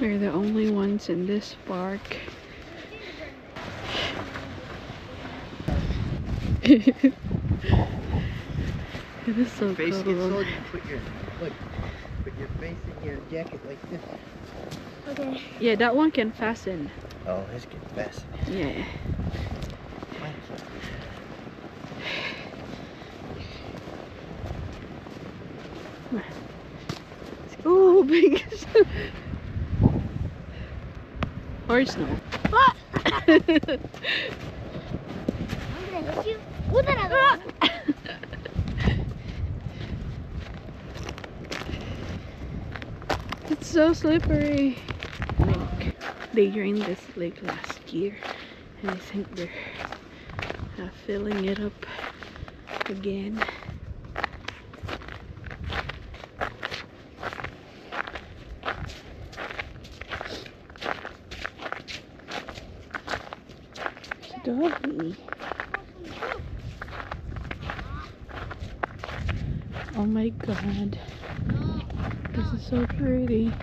We're the only ones in this park. it is so Face cold. gets cold, you put your look, put your face in your jacket like this. Okay. Yeah, that one can fasten. Oh, this gets fast. Yeah. Big or snow. I'm gonna hit you with another. It's so slippery. They drained this lake last year, and I think they're uh, filling it up again. Doggy. Oh my god. This is so pretty.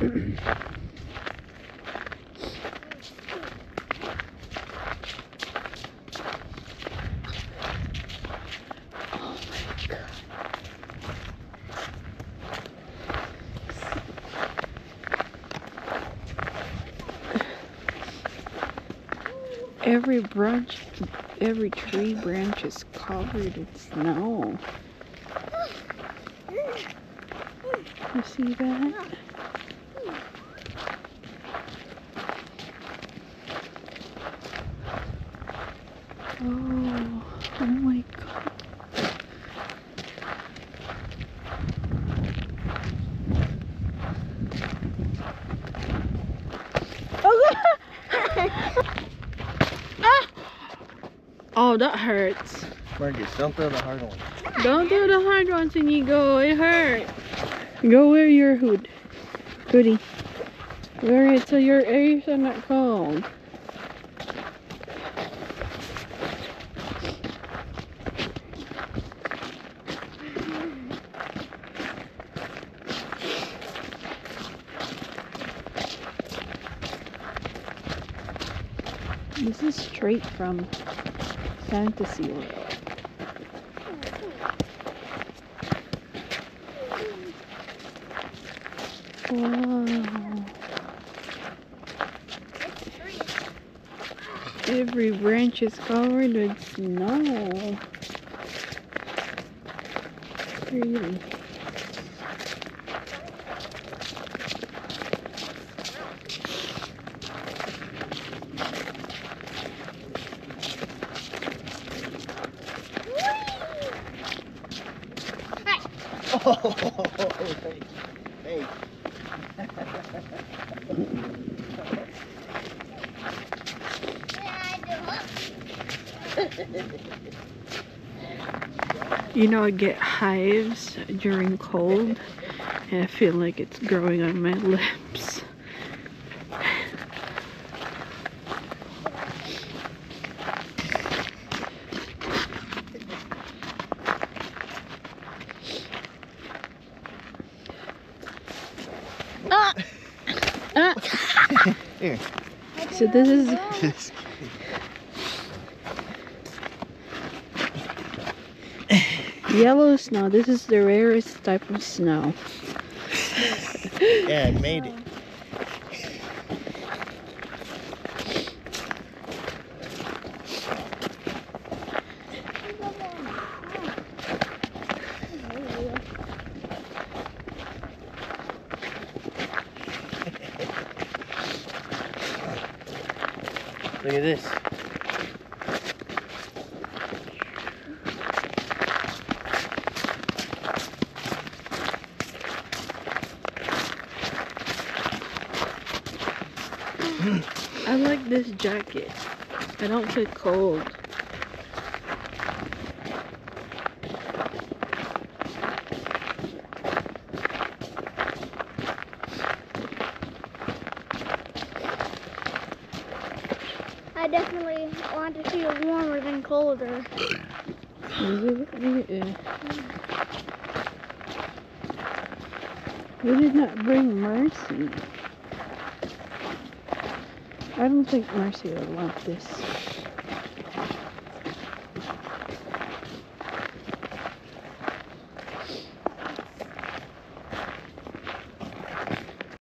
Every branch, every tree branch is covered in snow. You see that? Oh, oh my god. Oh, ah! Oh, that hurts. Marcus, don't throw the hard one. Don't do the hard ones when you go. It hurts. Go wear your hood. Hoodie. Wear it so your ears are not cold. This is straight from Fantasy World. Wow. Every branch is covered with snow. Really. Oh. You know, I get hives during cold, and I feel like it's growing on my lips. Here. So this is yellow snow. This is the rarest type of snow. yeah, I made it. Look at this. I like this jacket. I don't feel cold. I definitely want to feel warmer than colder. We did not bring Mercy. I don't think Mercy would want this.